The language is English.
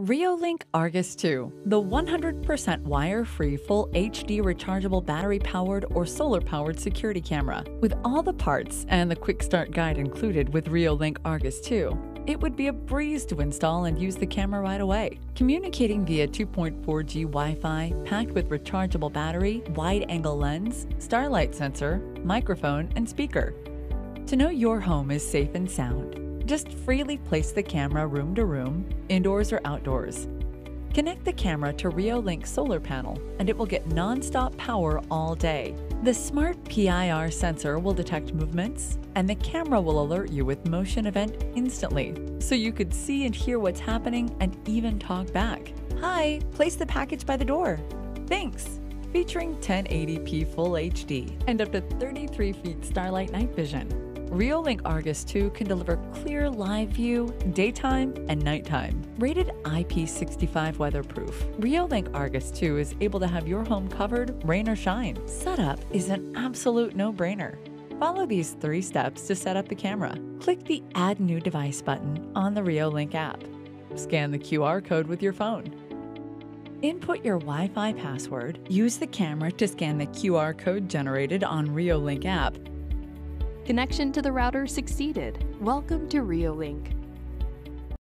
Reolink Argus 2, the 100% wire free full HD rechargeable battery powered or solar powered security camera. With all the parts and the quick start guide included with Reolink Argus 2, it would be a breeze to install and use the camera right away. Communicating via 2.4G Wi Fi, packed with rechargeable battery, wide angle lens, starlight sensor, microphone, and speaker. To know your home is safe and sound, just freely place the camera room to room, indoors or outdoors. Connect the camera to Reolink solar panel and it will get non-stop power all day. The smart PIR sensor will detect movements and the camera will alert you with motion event instantly so you could see and hear what's happening and even talk back. Hi, place the package by the door. Thanks. Featuring 1080p Full HD and up to 33 feet starlight night vision. Reolink Argus 2 can deliver clear live view, daytime, and nighttime. Rated IP65 weatherproof, Reolink Argus 2 is able to have your home covered, rain or shine. Setup is an absolute no brainer. Follow these three steps to set up the camera. Click the Add New Device button on the Reolink app. Scan the QR code with your phone. Input your Wi Fi password, use the camera to scan the QR code generated on Reolink app, Connection to the router succeeded. Welcome to Reolink.